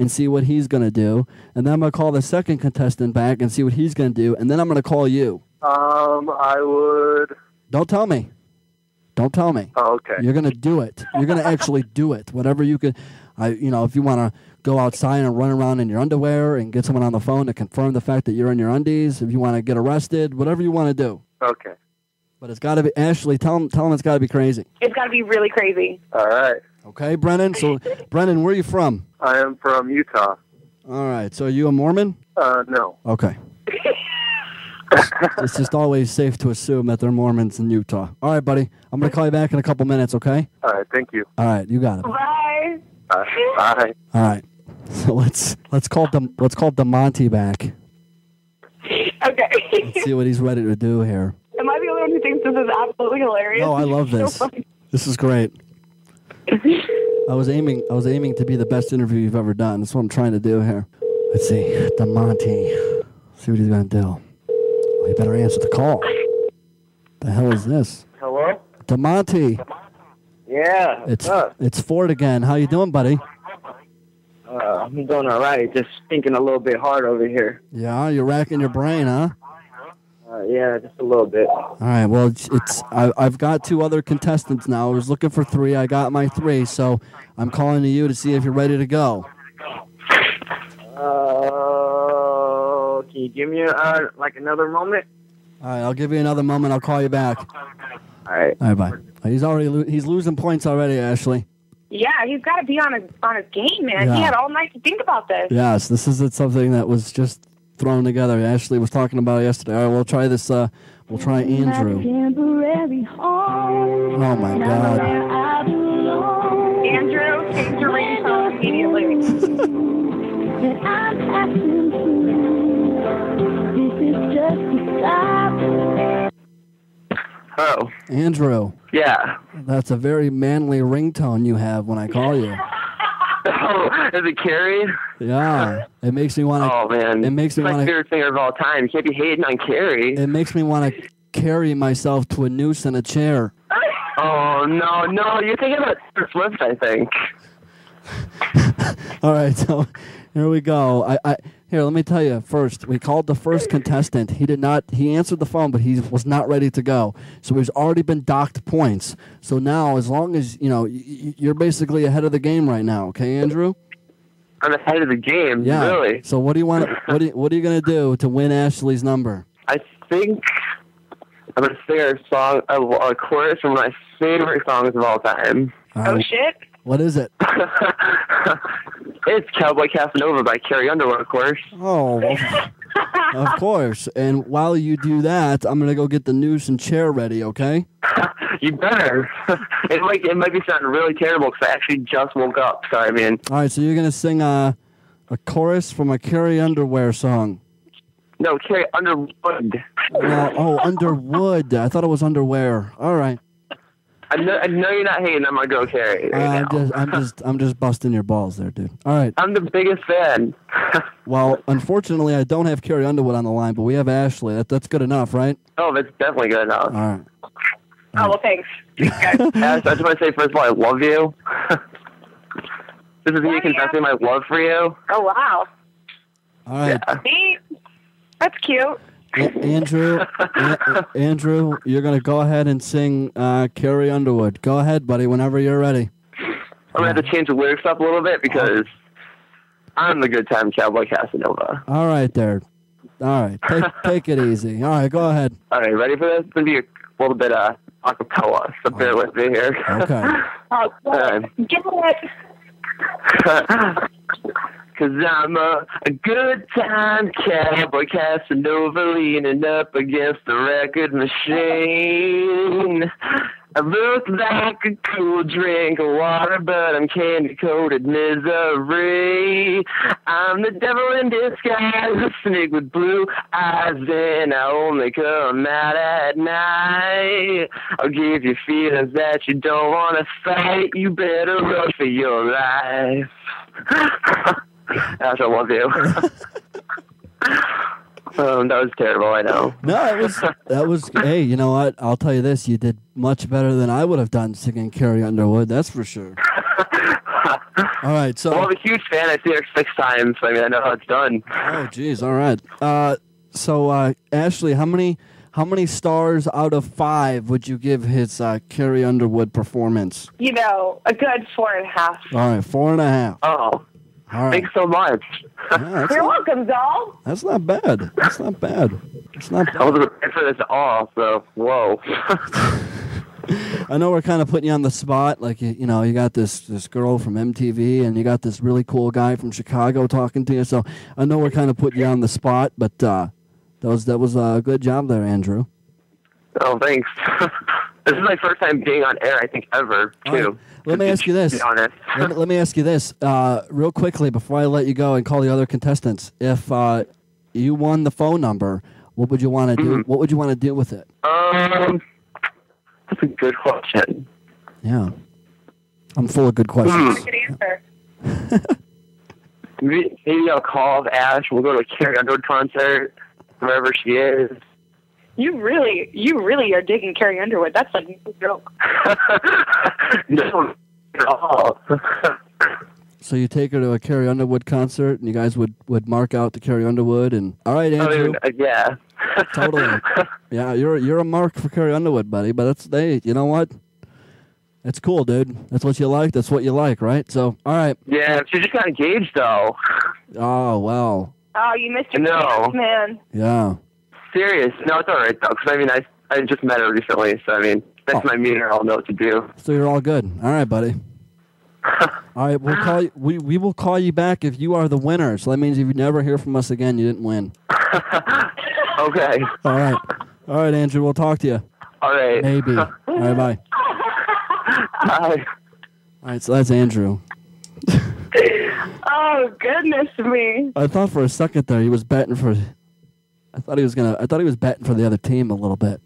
and see what he's going to do. And then I'm going to call the second contestant back and see what he's going to do. And then I'm going to call you. Um, I would. Don't tell me. Don't tell me. Oh, okay. You're going to do it. You're going to actually do it. Whatever you can. I, you know, if you want to go outside and run around in your underwear and get someone on the phone to confirm the fact that you're in your undies, if you want to get arrested, whatever you want to do. Okay. But it's got to be Ashley. Tell him. Tell him it's got to be crazy. It's got to be really crazy. All right. Okay, Brennan. So, Brennan, where are you from? I am from Utah. All right. So, are you a Mormon? Uh, no. Okay. it's just always safe to assume that they're Mormons in Utah. All right, buddy. I'm gonna call you back in a couple minutes. Okay. All right. Thank you. All right. You got it. Bye. Bye. Bye. All right. So let's let's call Dem- let's call DeMonty back. Okay. Let's see what he's ready to do here. Am I the only one who thinks this is absolutely hilarious? Oh, I love this. funny. This is great. I was aiming I was aiming to be the best interview you've ever done. That's what I'm trying to do here. Let's see. DeMonty. See what he's gonna do. Well, you better answer the call. The hell is this? Hello? DeMonty. Yeah. It's up? it's Ford again. How you doing, buddy? Uh, I'm doing all right. Just thinking a little bit hard over here. Yeah, you're racking your brain, huh? Uh, yeah, just a little bit. All right. Well, it's, it's I, I've got two other contestants now. I was looking for three. I got my three, so I'm calling to you to see if you're ready to go. Uh, can you give me uh, like another moment? All right. I'll give you another moment. I'll call you back. All right. All right. Bye. He's already lo- he's losing points already, Ashley. Yeah, he's got to be on his on his game, man. Yeah. He had all night to think about this. Yes, this isn't something that was just thrown together. Ashley was talking about it yesterday. All right, we'll try this. Uh, we'll try Andrew. Oh my God. Andrew, change your ringtone immediately. Oh. Andrew. Yeah. That's a very manly ringtone you have when I call you. Oh, is it Carrie? Yeah, it makes me want to. Oh man, It makes me my want to. favorite singer of all time. You can't be hating on Carrie. It makes me want to carry myself to a noose and a chair. Oh no, no, you're thinking about Swift, I think. All right, so here we go. I, I here. Let me tell you first. We called the first contestant. He did not. He answered the phone, but he was not ready to go. So he's already been docked points. So now, as long as you know, y- y- you're basically ahead of the game right now. Okay, Andrew. I'm ahead of the game. Yeah. Really? So what do you want? What do you, What are you gonna do to win Ashley's number? I think I'm gonna sing a song, a, a chorus from my favorite songs of all time. Oh shit! What is it? It's Cowboy Casanova by Carrie Underwood, of course. Oh, of course. And while you do that, I'm gonna go get the noose and chair ready. Okay. You better. it might it might be sounding really terrible because I actually just woke up. Sorry, man. All right. So you're gonna sing a a chorus from a Carrie Underwear song. No, Carrie Underwood. Well, oh, Underwood. I thought it was underwear. All right. I know, I know you're not hating on my girl Carrie. Uh, right I'm just, I'm just, I'm just busting your balls there, dude. All right. I'm the biggest fan. Well, unfortunately, I don't have Carrie Underwood on the line, but we have Ashley. That, that's good enough, right? Oh, that's definitely good enough. All right. Oh well, thanks. Ash, I just want to say first of all, I love you. this is me confessing my love for you. Oh wow, All right. see, that's cute. A- Andrew, A- Andrew, you're gonna go ahead and sing uh, Carrie Underwood. Go ahead, buddy, whenever you're ready. I'm gonna have to change the lyrics up a little bit because I'm the good time cowboy Casanova. All right, there. All right, take, take it easy. All right, go ahead. All right, ready for this? It's gonna be a little bit uh acapella, so bear with me here. Okay. Oh, Alright. get it. Cause I'm a, a good time cowboy Casanova leaning up against the record machine. I look like a cool drink of water, but I'm candy coated misery. I'm the devil in disguise, a snake with blue eyes, and I only come out at night. I'll give you feelings that you don't want to fight. You better run for your life. Ash, I love you. um, that was terrible, I know. No, it was that was. hey, you know what? I'll tell you this: you did much better than I would have done singing Carrie Underwood. That's for sure. All right. So. well, I'm a huge fan. I see her six times. I mean, I know how it's done. Oh, geez. All right. Uh, so, uh, Ashley, how many how many stars out of five would you give his uh, Carrie Underwood performance? You know, a good four and a half. All right, four and a half. Oh, All right. thanks so much. Yeah, You're not, welcome, doll. that's not bad. That's not bad. It's not I bad. wasn't prepared for this at all. So, whoa. I know we're kind of putting you on the spot. Like you, you know, you got this this girl from MTV, and you got this really cool guy from Chicago talking to you. So I know we're kind of putting you on the spot, but uh, that was that was a good job there, Andrew. oh, thanks. this is my first time being on air. I think ever All right. too. Let me ask you To this. be honest. let, me, let me ask you this, uh, real quickly, before I let you go and call the other contestants. If uh, you won the phone number, what would you want to do? What would you want to do with it? Um, that's a good question. Yeah, I'm full of good questions. Good answer. Maybe, maybe I'll call Ash. We'll go to a Carrie Underwood concert, wherever she is. You really, you really are digging Carrie Underwood. That's like no joke. no, at all. So you take her to a Carrie Underwood concert, and you guys would would mark out to Carrie Underwood, and all right, I Andrew, mean, uh, yeah. totally. Yeah, you're you're a mark for Carrie Underwood, buddy. But that's they. You know what? That's cool, dude. That's what you like. That's what you like, right? So, all right. Yeah, she just got engaged though. Oh well. Oh, you missed your No. chance, man. Yeah. Serious? No, it's all right though. Because I mean, I I just met her recently, so I mean, that's Oh. time meter. I'll know what to do. So you're all good. All right, buddy. All right, we'll call you, we we will call you back if you are the winner. So that means if you never hear from us again, you didn't win. Okay. All right. All right, Andrew. We'll talk to you. All right. Maybe. All right, bye. Bye. All right, so that's Andrew. Oh goodness me. I thought for a second there he was betting for. I thought he was gonna. I thought he was betting for the other team a little bit.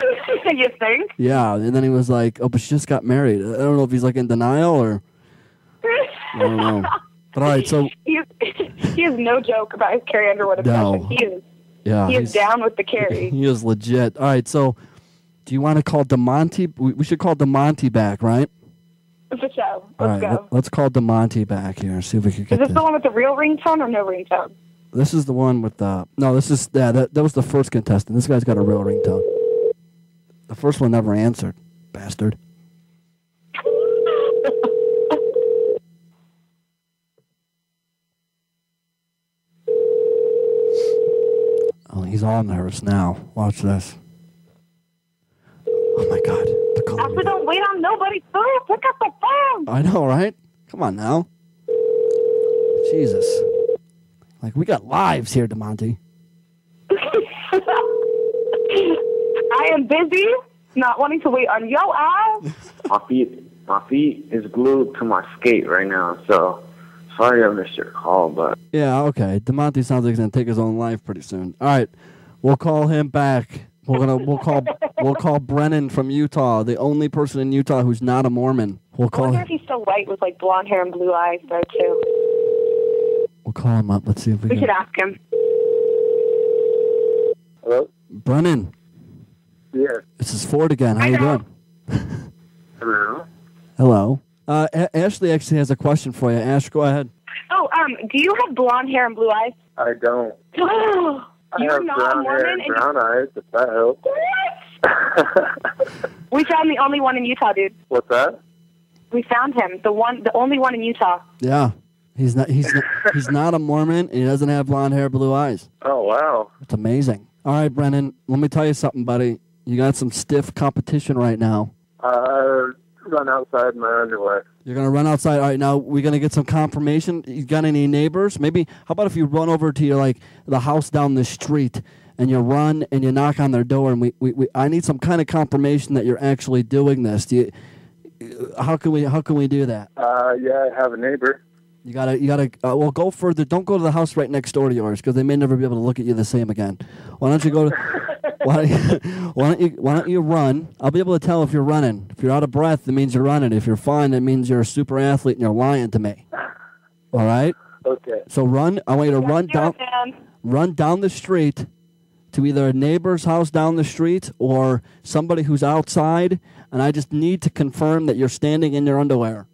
you think? Yeah, and then he was like, "Oh, but she just got married." I don't know if he's like in denial or I don't know. But all right, so He's, he is no joke about his Carrie Underwood. No. He is yeah, he is he's- down with the Carrie. He is legit. All right, so do you want to call DeMonty? We, we should call DeMonty back, right? For show. All Let's right, go. let, us call DeMonty back here. and See if we can Is get this this. the one with the real ringtone or no ringtone? This is the one with the. No, this is yeah. That that was the first contestant. This guy's got a real ringtone. The first one never answered, bastard. Oh, he's all nervous now. Watch this. Oh my God, they're calling After don't wait on nobody's phone. Pick up the phone. I know, right? Come on now. Jesus. Like we got lives here, DeMonty. I am busy, not wanting to wait on your ass. my feet my feet is glued to my skate right now, so sorry I missed your call, but Yeah, okay. DeMonty sounds like he's gonna take his own life pretty soon. All right, we'll call him back. We're gonna we'll call we'll call Brennan from Utah, the only person in Utah who's not a Mormon. We'll call. I call wonder if he's still white with like blonde hair and blue eyes though too. We'll call him up. Let's see if we We should can. ask him. hello? Brennan, Yeah. this is Ford again. How you Hello. doing? Hello? Hello. Uh, A- Ashley actually has a question for you. Ash, go ahead. Oh, um, do you have blonde hair and blue eyes? I don't. I You're have not a brown hair Mormon and and brown eyes, if that helps. What? we found the only one in Utah, dude. What's that? We found him, the one, the only one in Utah. Yeah, he's not he's not, he's not a Mormon and he doesn't have blonde hair, blue eyes. Oh wow. It's amazing. All right, Brennan, let me tell you something, buddy. You got some stiff competition right now. I run outside in my underwear. You're gonna run outside. All right, now we're gonna get some confirmation. You got any neighbors? Maybe. How about if you run over to your like the house down the street and you run and you knock on their door and we, we, we I need some kind of confirmation that you're actually doing this. Do you, how can we how can we do that? Uh yeah, I have a neighbor. You gotta you gotta uh, well go further. Don't go to the house right next door to yours because they may never be able to look at you the same again. Why don't you go to why don't you, why don't you why don't you run? I'll be able to tell if you're running. If you're out of breath, that means you're running. If you're fine, that means you're a super athlete and you're lying to me. All right. Okay. So run. I want you to run down it, man. run down the street to either a neighbor's house down the street or somebody who's outside, and I just need to confirm that you're standing in your underwear.